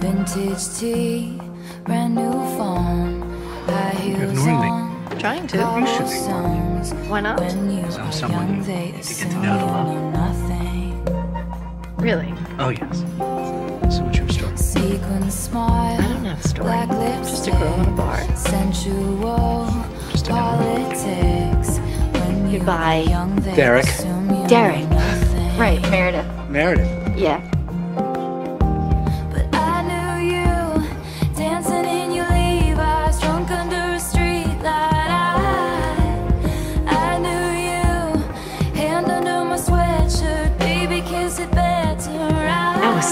Vintage tea, brand new phone, high heels ignoring me. on. Trying to. All You should be. songs. Why not? When you I'm are someone young, you they need to get to know to love. nothing. Really? Oh, yes. So what's your story? Sequin smile. I don't have a story. Black lipstick. Just a girl in a bar. Sensual Just a politics. When you Goodbye. are young, they Derek. assume you Derek. know nothing. Right, Meredith. Meredith. Yeah.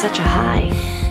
Such a high.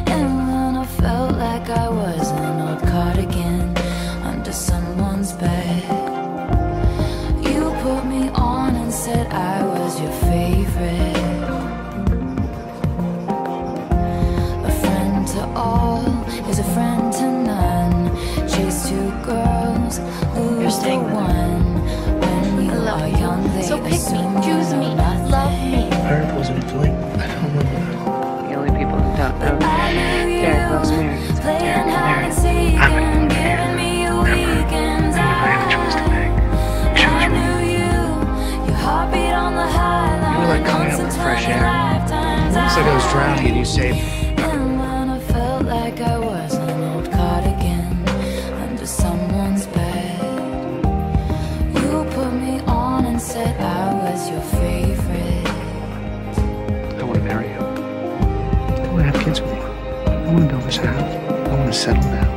Want to marry you. I wanna have kids with you. I want to build this house. I want to settle down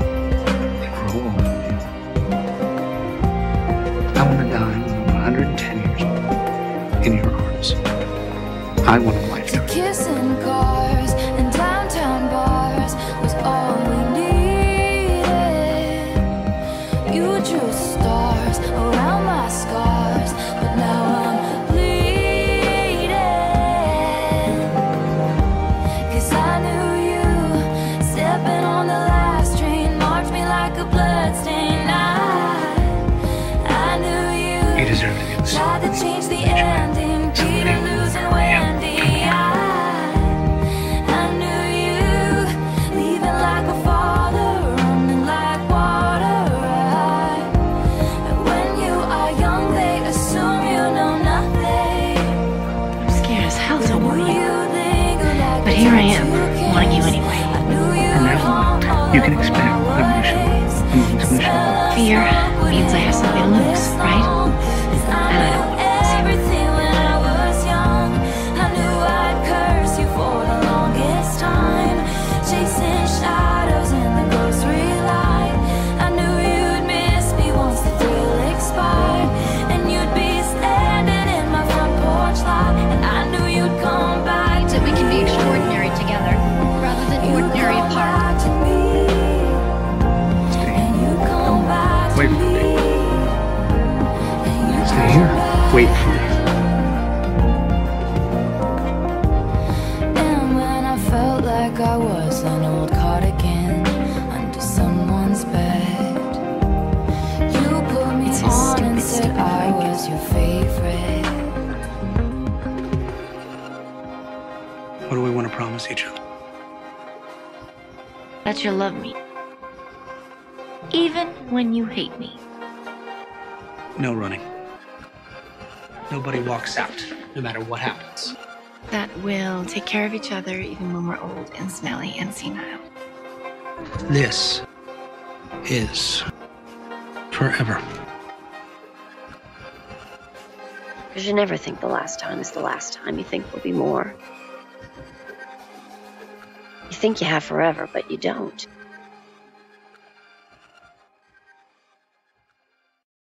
and grow old. I want to die when I'm 110 years old in your arms. I want a lifetime. Kissing cars and downtown bars was all we needed. You drew stars around my scars, but now I'm bleeding. Cause I knew you stepping on the last train, marked me like a bloodstain. But here I am, wanting you anyway. I knew you From now on, hung you can expect over my evolution ways. and intuition. Fear Wait for me. And when I felt like I was an old cardigan under someone's bed, you put me It's a on and stupid, said stupid I was your favorite. What do we want to promise each other? That you'll love me. Even when you hate me. No running. Nobody walks out, no matter what happens. That we'll take care of each other even when we're old and smelly and senile. This is forever. Because you never think the last time is the last time. You think there'll be more. You think you have forever, but you don't.